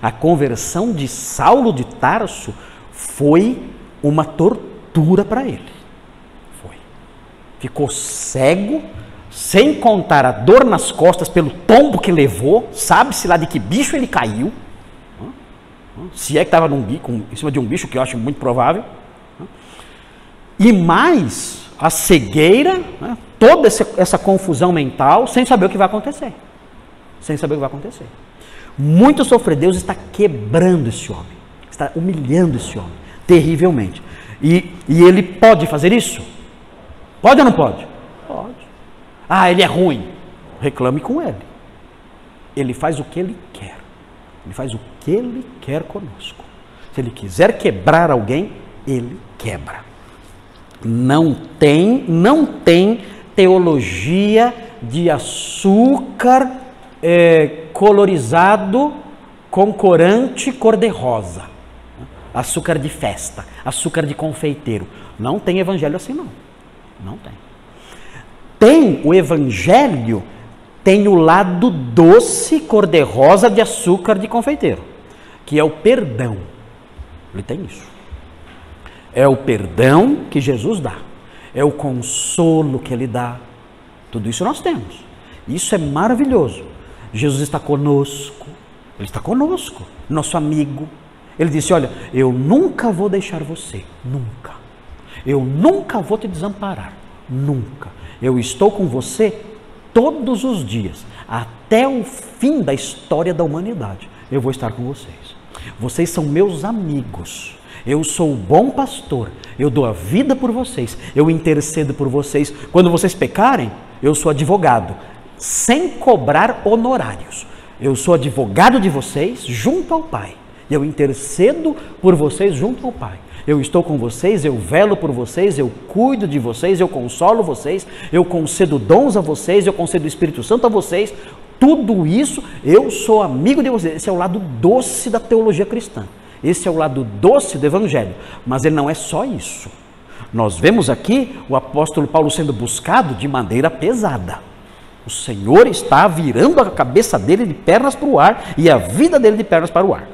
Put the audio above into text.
A conversão de Saulo de Tarso foi uma tortura para ele. Foi. Ficou cego, sem contar a dor nas costas pelo tombo que levou, sabe-se lá de que bicho ele caiu. Se é que estava em cima de um bicho, que eu acho muito provável. E mais a cegueira, né? toda essa, essa confusão mental, sem saber o que vai acontecer. Sem saber o que vai acontecer. Muito sofrer, Deus está quebrando esse homem, está humilhando esse homem, terrivelmente. E, e ele pode fazer isso? Pode ou não pode? Pode. Ah, ele é ruim. Reclame com ele. Ele faz o que ele quer. Ele faz o que ele quer conosco. Se ele quiser quebrar alguém, ele quebra. Não tem, não tem teologia de açúcar é, colorizado com corante cor-de-rosa. Açúcar de festa, açúcar de confeiteiro. Não tem evangelho assim, não. Não tem. Tem o evangelho, tem o lado doce cor-de-rosa de açúcar de confeiteiro, que é o perdão. Ele tem isso. É o perdão que Jesus dá, é o consolo que Ele dá. Tudo isso nós temos. Isso é maravilhoso. Jesus está conosco, Ele está conosco, nosso amigo. Ele disse: Olha, eu nunca vou deixar você, nunca. Eu nunca vou te desamparar, nunca. Eu estou com você todos os dias, até o fim da história da humanidade. Eu vou estar com vocês. Vocês são meus amigos. Eu sou o bom pastor, eu dou a vida por vocês, eu intercedo por vocês. Quando vocês pecarem, eu sou advogado, sem cobrar honorários. Eu sou advogado de vocês junto ao Pai. Eu intercedo por vocês junto ao Pai. Eu estou com vocês, eu velo por vocês, eu cuido de vocês, eu consolo vocês, eu concedo dons a vocês, eu concedo o Espírito Santo a vocês. Tudo isso, eu sou amigo de vocês. Esse é o lado doce da teologia cristã. Esse é o lado doce do Evangelho. Mas ele não é só isso. Nós vemos aqui o apóstolo Paulo sendo buscado de maneira pesada. O Senhor está virando a cabeça dele de pernas para o ar e a vida dele de pernas para o ar.